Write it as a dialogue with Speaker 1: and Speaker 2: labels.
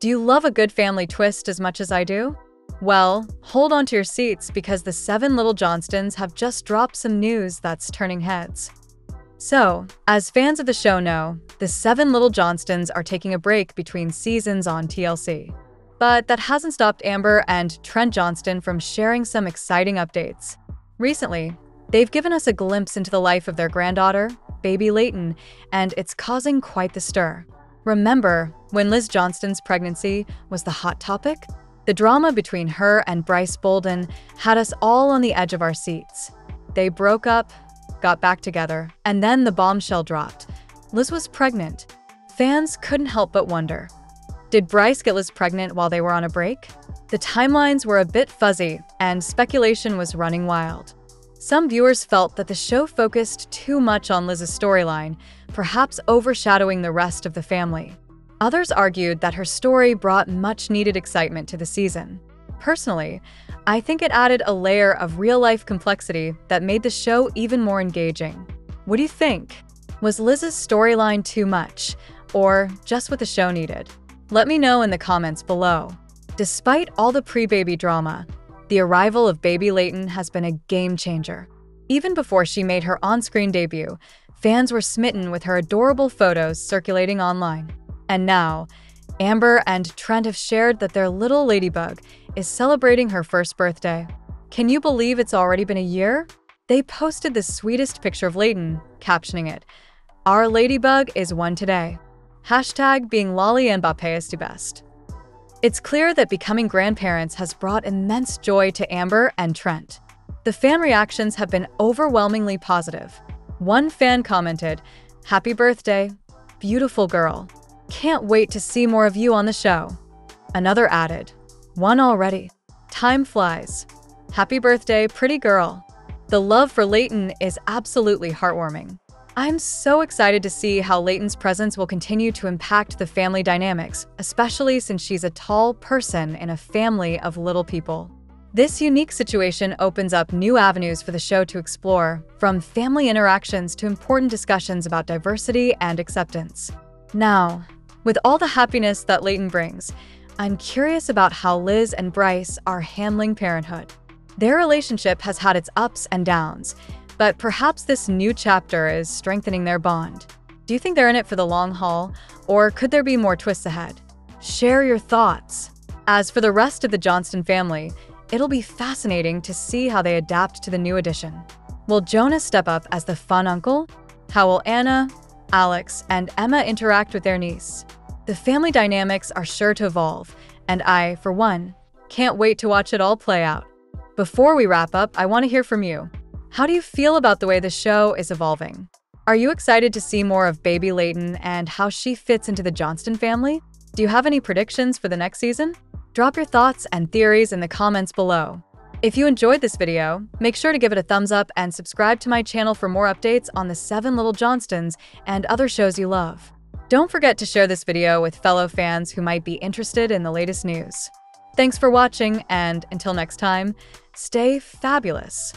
Speaker 1: Do you love a good family twist as much as I do? Well, hold on to your seats because the seven little Johnstons have just dropped some news that's turning heads. So, as fans of the show know, the seven little Johnstons are taking a break between seasons on TLC. But that hasn't stopped Amber and Trent Johnston from sharing some exciting updates. Recently, they've given us a glimpse into the life of their granddaughter, baby Leighton, and it's causing quite the stir. Remember when Liz Johnston's pregnancy was the hot topic? The drama between her and Brice Bolden had us all on the edge of our seats. They broke up, got back together, and then the bombshell dropped. Liz was pregnant. Fans couldn't help but wonder did Brice get Liz pregnant while they were on a break? The timelines were a bit fuzzy, and speculation was running wild. Some viewers felt that the show focused too much on Liz's storyline, perhaps overshadowing the rest of the family. Others argued that her story brought much needed excitement to the season. Personally, I think it added a layer of real life complexity that made the show even more engaging. What do you think? Was Liz's storyline too much, or just what the show needed? Let me know in the comments below. Despite all the pre baby drama, the arrival of baby Leighton has been a game changer. Even before she made her on screen debut, fans were smitten with her adorable photos circulating online. And now, Amber and Trent have shared that their little Leighty-Bug is celebrating her first birthday. Can you believe it's already been a year? They posted the sweetest picture of Leighton, captioning it, Our ladybug is one today. Hashtag being Lolly and Mbappe to best. It's clear that becoming grandparents has brought immense joy to Amber and Trent. The fan reactions have been overwhelmingly positive. One fan commented, Happy birthday, beautiful girl. Can't wait to see more of you on the show. Another added, One already. Time flies. Happy birthday, pretty girl. The love for Leighton is absolutely heartwarming. I'm so excited to see how Leighton's presence will continue to impact the family dynamics, especially since she's a tall person in a family of little people. This unique situation opens up new avenues for the show to explore, from family interactions to important discussions about diversity and acceptance. Now, with all the happiness that Layton brings, I'm curious about how Liz and Brice are handling parenthood. Their relationship has had its ups and downs, but perhaps this new chapter is strengthening their bond. Do you think they're in it for the long haul, or could there be more twists ahead? Share your thoughts. As for the rest of the Johnston family, it'll be fascinating to see how they adapt to the new addition. Will Jonas step up as the fun uncle? How will Anna, Alex, and Emma interact with their niece? The family dynamics are sure to evolve, and I, for one, can't wait to watch it all play out. Before we wrap up, I want to hear from you. How do you feel about the way the show is evolving? Are you excited to see more of baby Leighton and how she fits into the Johnston family? Do you have any predictions for the next season? Drop your thoughts and theories in the comments below. If you enjoyed this video, make sure to give it a thumbs up and subscribe to my channel for more updates on the 7 Little Johnstons and other shows you love. Don't forget to share this video with fellow fans who might be interested in the latest news. Thanks for watching, and until next time, stay fabulous.